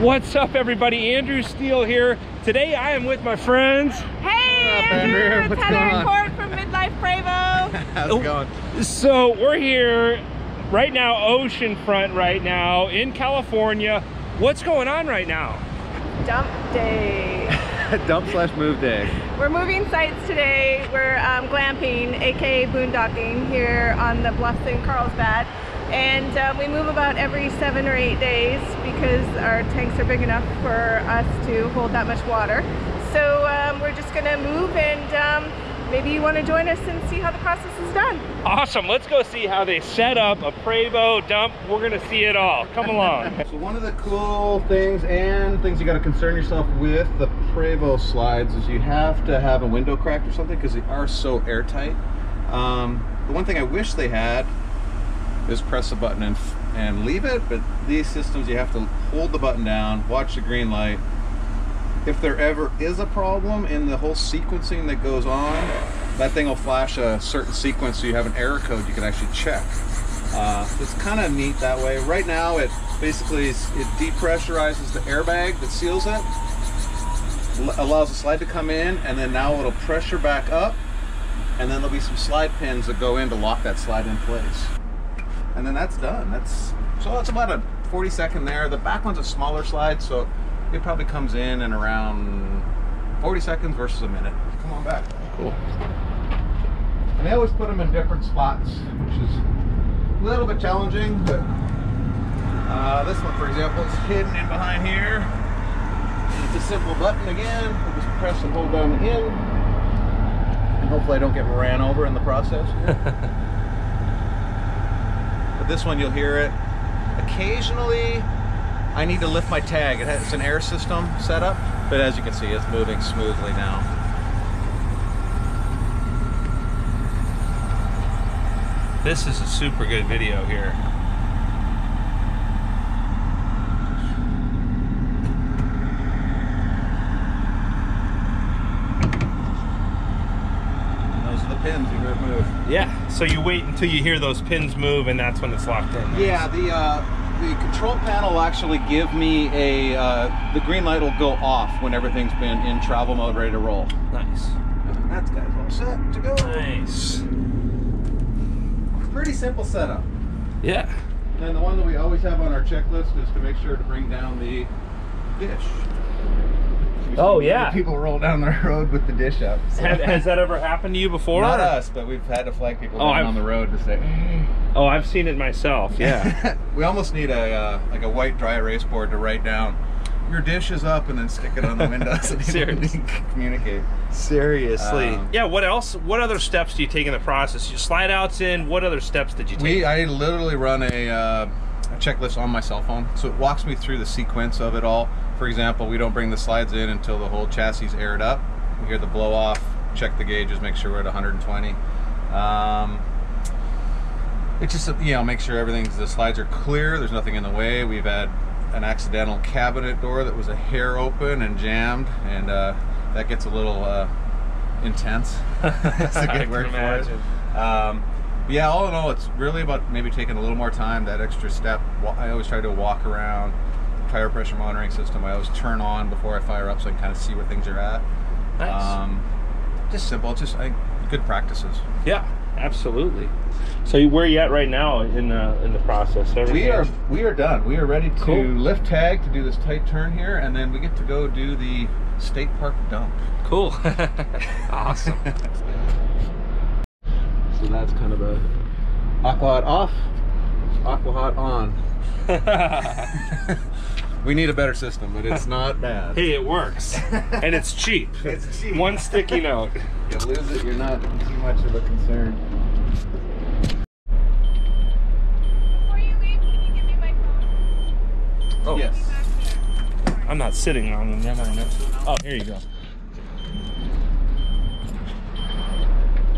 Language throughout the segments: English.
What's up, everybody? Andrew Steele here. Today I am with my friends. Hey, up, Andrew, Andrew? What's Heather going on? Court from Midlife Prevost. How's it going? So we're here right now, oceanfront right now in California. What's going on right now? Dump day. Dump slash move day. We're moving sites today. We're um, glamping, aka boondocking, here on the bluffs in Carlsbad. And um, we move about every seven or eight days because our tanks are big enough for us to hold that much water. So um, we're just gonna move and um, maybe you wanna join us and see how the process is done. Awesome. Let's go see how they set up a Prevost dump. We're going to see it all. Come along. So one of the cool things and things you got to concern yourself with the Prevost slides is you have to have a window cracked or something because they are so airtight. Um, the one thing I wish they had is press a button and, and leave it, but these systems you have to hold the button down, watch the green light. If there ever is a problem in the whole sequencing that goes on, that thing will flash a certain sequence so you have an error code you can actually check. Uh, it's kind of neat that way. Right now, it basically is- it depressurizes the airbag that seals it, allows the slide to come in, and then now it'll pressure back up, and then there'll be some slide pins that go in to lock that slide in place. And then that's done. That's so that's about a 40 second there. The back one's a smaller slide, so it probably comes in in around 40 seconds versus a minute. Come on back. Cool. And they always put them in different spots, which is a little bit challenging, but uh, this one, for example, is hidden in behind here. And It's a simple button again. I just press and hold down the in. And hopefully I don't get ran over in the process. this one you'll hear it. Occasionally I need to lift my tag. It has an air system setup, but as you can see, it's moving smoothly now. This is a super good video here. And those are the pins you move. Yeah. So you wait until you hear those pins move, and that's when it's locked in. Yeah, the uh, the control panel will actually give me a uh, the green light will go off when everything's been in travel mode, ready to roll. Nice. And that's guys all set to go. Nice. Pretty simple setup. Yeah. And the one that we always have on our checklist is to make sure to bring down the dish. We Oh, yeah. People roll down the road with the dish up. so- Has, has that ever happened to you before? Not us, but we've had to flag people Oh, down I've- on the road to say, hey. Oh, I've seen it myself. Yeah. we almost need a uh, like a white dry erase board to write down your dish is up and then stick it on the window so people Serious. can communicate. Seriously. Um, yeah. What else? What other steps do you take in the process? You slide outs in. What other steps did you take? We I literally run a, uh, a checklist on my cell phone, so it walks me through the sequence of it all. For example, we don't bring the slides in until the whole chassis is aired up. We hear the blow off, check the gauges, make sure we're at 120. Um, it's just you know make sure everything's the slides are clear. There's nothing in the way. We've had an accidental cabinet door that was a hair open and jammed, and uh, that gets a little uh, intense. That's a good word for it. Um, yeah, all in all, it's really about maybe taking a little more time. That extra step. I always try to walk around. Tire pressure monitoring system. I always turn on before I fire up, so I can kind of see where things are at. Nice. Um, just simple. Just I good practices. yeah. Absolutely. So where are you at right now in the in the process? We are we are done. We are ready to Cool. lift tag to do this tight turn here, and then we get to go do the state park dump. cool. awesome. So that's kind of a aqua off, aqua hot on. We need a better system, but it's not bad. hey, it works, and it's cheap. It's cheap. One sticky note. You lose it, you're not too much of a concern. Leave, can you give me my phone? Oh. Yes. I'm not sitting on them, am I? No. Oh, here you go.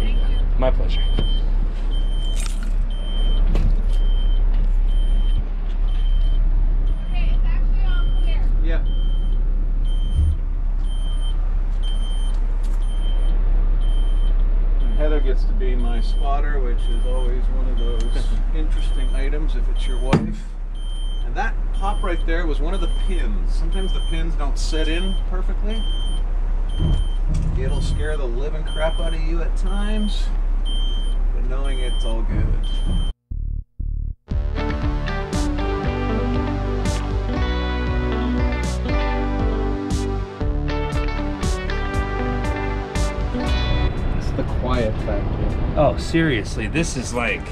You. My pleasure. Okay, it's actually all clear. Yeah. And Heather gets to be my spotter, which is always one of those interesting items if it's your wife. And that pop right there was one of the pins. Sometimes the pins don't set in perfectly. It'll scare the living crap out of you at times, but knowing it's all good. Seriously, this is like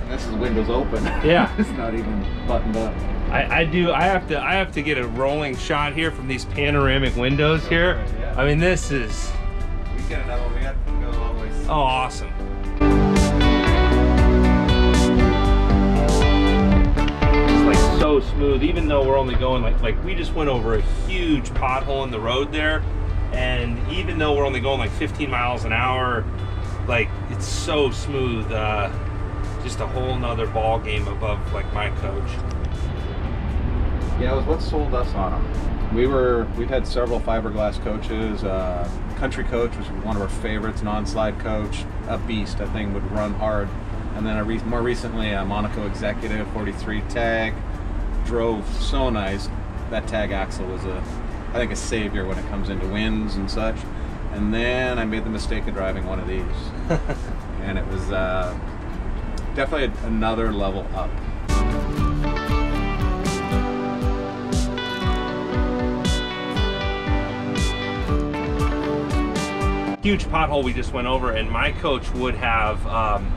And this is windows open. Yeah. it's not even buttoned up. I, I do I have to I have to get a rolling shot here from these panoramic windows here. Yeah. I mean this is We get another one. We got to go all the way. oh awesome. It's like so smooth, even though we're only going like like we just went over a huge pothole in the road there, and even though we're only going like 15 miles an hour, like it's so smooth. Uh, just a whole nother ball game above like my coach. Yeah, it was what sold us on them. We were we've had several fiberglass coaches. Uh, Country Coach was one of our favorites. Non-slide coach, a beast. That thing would run hard. And then re- more recently, a Monaco Executive 43 tag drove so nice. That tag axle was a, I think, a savior when it comes into winds and such. And then I made the mistake of driving one of these, and it was uh, definitely another level up. huge pothole we just went over and my coach would have um,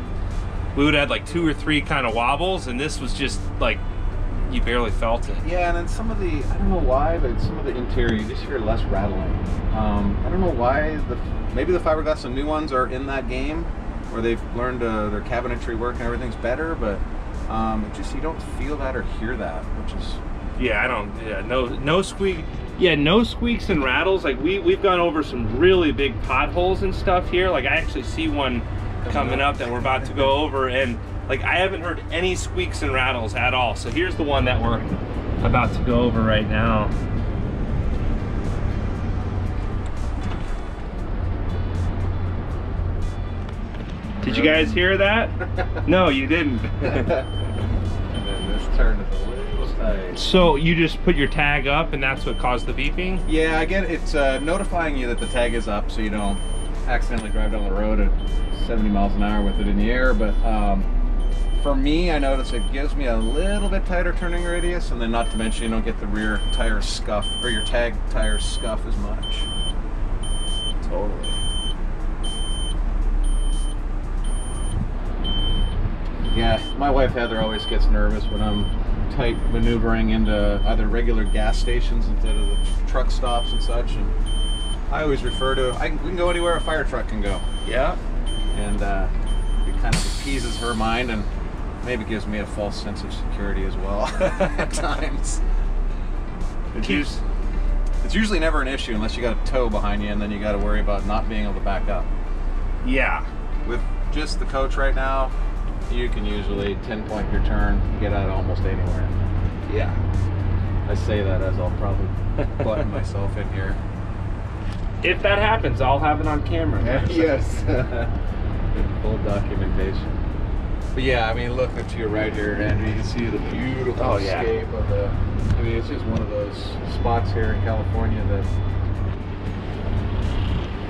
we would have like two or three kind of wobbles and this was just like you barely felt it. Yeah, and then some of the I don't know why, but some of the interior you just hear less rattling. Um, I don't know why the maybe the fiberglass and new ones are in that game where they've learned uh, their cabinetry work and everything's better, but um, just you don't feel that or hear that, which is yeah i don't yeah no no squeak yeah no squeaks and rattles. Like we we've gone over some really big potholes and stuff here. Like i actually see one coming up that we're about to go over and like i haven't heard any squeaks and rattles at all so here's the one that we're about to go over right now Did you guys hear that? No, you didn't. and then this turn a little tight. so you just put your tag up and that's what caused the beeping? Yeah, I again, it's uh, notifying you that the tag is up so you don't accidentally drive down the road at 70 miles an hour with it in the air. But um, for me, I notice it gives me a little bit tighter turning radius, and then not to mention you don't get the rear tire scuff or your tag tire scuff as much. Totally. Yeah, my wife Heather always gets nervous when I'm tight maneuvering into either regular gas stations instead of the truck stops and such. And I always refer to I can, we can go anywhere a fire truck can go, Yeah. and uh, it kind of appeases her mind and maybe gives me a false sense of security as well at times. It's, us- it's usually never an issue unless you got a tow behind you, and then you got to worry about not being able to back up. Yeah. With just the coach right now, you can usually 10 point your turn, get out almost anywhere. Yeah. I say that as I'll probably button myself in here. If that happens, I'll have it on camera. yes. Full documentation. But yeah, I mean, look to your right here, Andrew. You can see the beautiful Oh, yeah. escape of the. I mean, it's just one of those spots here in California that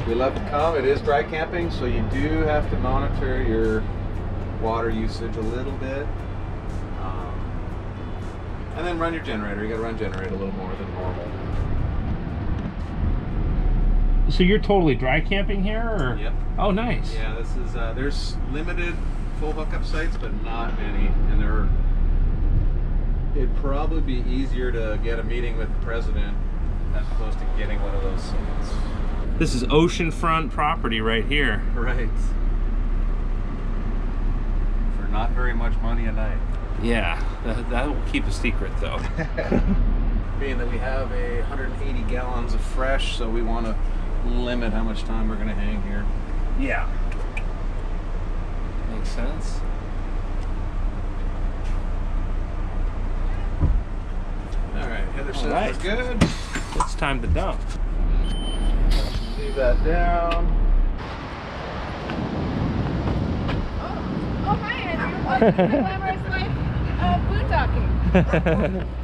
we love to come. It is dry camping, so you do have to monitor your water usage a little bit. Um, and then run your generator. You got to run generator a little more than normal. So you're totally dry camping here, or? Yep. Oh, nice. Yeah, this is uh, there's limited full hookup sites, but not many, and there, are, It'd probably be easier to get a meeting with the president as opposed to getting one of those sites. This is oceanfront property right here. Right. For not very much money a night. Yeah, that, that will keep a secret though. Being that we have a 180 gallons of fresh, so we want to limit how much time we're going to hang here. yeah makes sense. All right, Heather says right. we're good. It's time to dump. Leave that down. Oh, oh hi, Andrew. Welcome to the glamorous life of boondocking.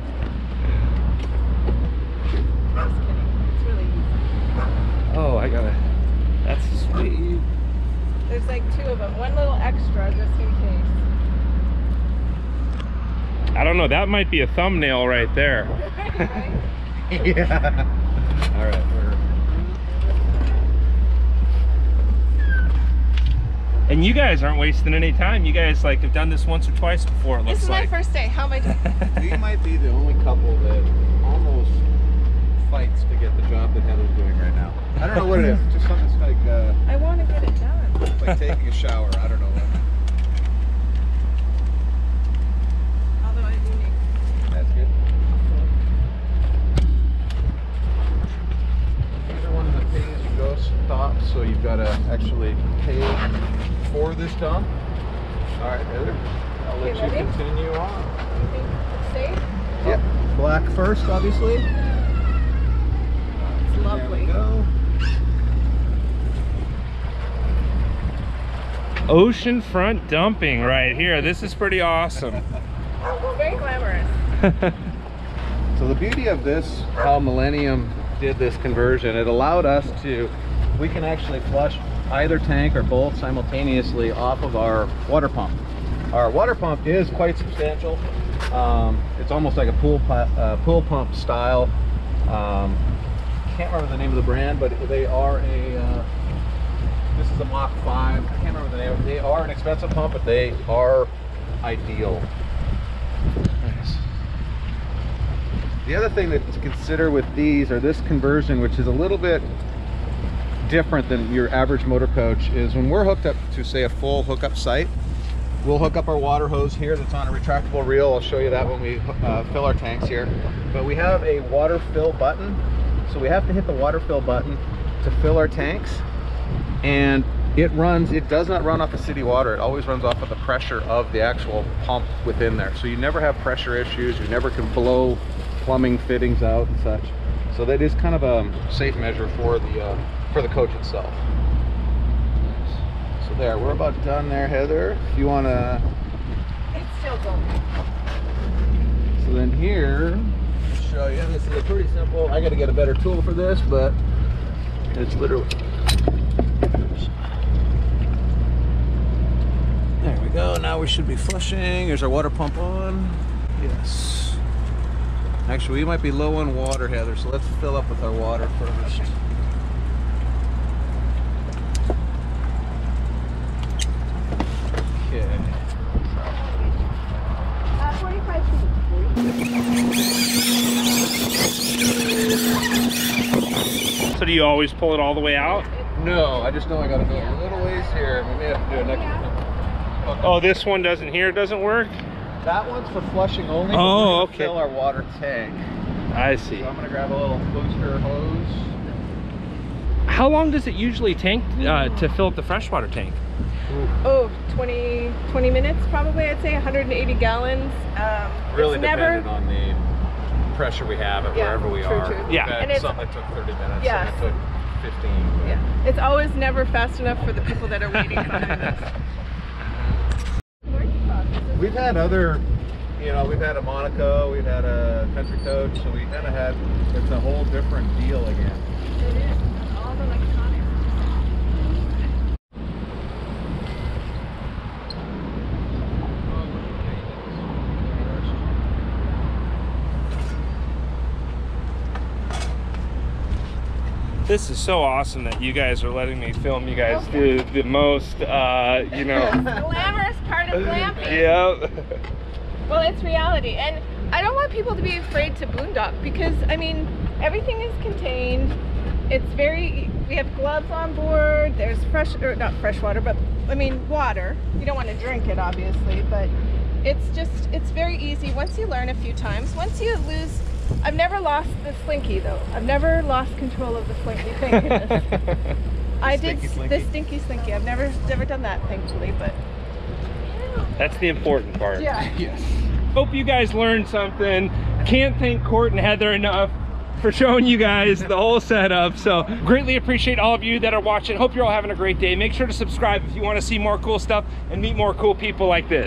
Just kidding. It's really easy. Oh, I got it. That's sweet in case. I don't know, that might be a thumbnail right there. yeah. All right. We're, And you guys aren't wasting any time. You guys like have done this once or twice before, it This looks is my first day. How am I doing? we might be the only couple that almost fights to get the job that Heather's doing right now. I don't know what it is. It's just something that's like uh, I want to get it done. Like taking a shower. I don't know what. Although I do need. That's good. These are one of the pay-as-you-go stops, so you've got to actually pay for this dump. All right, Heather. I'll let Okay, you ready? continue on. You think it's safe? Yep. Black first, obviously. It's lovely. There we go. Oceanfront dumping right here. This is pretty awesome. Very glamorous. So the beauty of this, how Millennium did this conversion, it allowed us to, we can actually flush either tank or both simultaneously off of our water pump. Our water pump is quite substantial. Um, it's almost like a pool uh, pool pump style. Um, can't remember the name of the brand, but they are a. Uh, this is a Mach 5. I can't remember the name. They are an expensive pump, but they are ideal. Nice. The other thing that to consider with these or this conversion, which is a little bit different than your average motor coach, is when we're hooked up to say a full hookup site, we'll hook up our water hose here that's on a retractable reel. I'll show you that when we uh, fill our tanks here. But we have a water fill button. So we have to hit the water fill button to fill our tanks. And it runs, it does not run off the city water. It always runs off of the pressure of the actual pump within there. So you never have pressure issues. You never can blow plumbing fittings out and such. So that is kind of a safe measure for the uh, for the coach itself. So there, we're about done there, Heather. If you want to, It's still going. so then here, I'll show you. This is a pretty simple. I got to get a better tool for this, but it's literally. There we go. Now we should be flushing. Is our water pump on. Yes. Actually, we might be low on water, Heather, so let's fill up with our water first. Okay. 45 feet. So do you always pull it all the way out? No, I just know I gotta go a little ways here. We may have to do an extra. Okay. Oh, this one doesn't here doesn't work? That one's for flushing only. Oh, we're gonna okay. Fill our water tank. I see. So I'm gonna grab a little booster hose. How long does it usually take uh, to fill up the freshwater tank? Oh, 20, 20 minutes probably, I'd say 180 gallons. Um, Really it's never, on the pressure we have at Yeah, wherever we true, are. true. Yeah. And it's- some that took 30 minutes. Yes. Some that took 15. but- Yeah, it's always never fast enough for the people that are waiting behind us. We've had other, you know, we've had a Monaco, we've had a country coach, so we kind of had, it's a whole different deal again. It is. All the electronics. This is so awesome that you guys are letting me film you guys do the most, uh, you know. The glamorous part of glamping. yeah. Well, it's reality, and I don't want people to be afraid to boondock because I mean everything is contained. It's very. We have gloves on board. There's fresh, or not fresh water, but I mean water. You don't want to drink it, obviously, but it's just it's very easy once you learn a few times. Once you lose. I've never lost the slinky though. I've never lost control of the slinky. Thank goodness. I did slinky. the stinky slinky. I've never never done that, thankfully, but That's the important part. yeah. Yes. Hope you guys learned something. Can't thank Court and Heather enough for showing you guys the whole setup. So greatly appreciate all of you that are watching. Hope you're all having a great day. Make sure to subscribe if you want to see more cool stuff and meet more cool people like this.